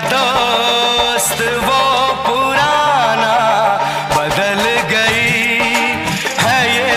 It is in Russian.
дост во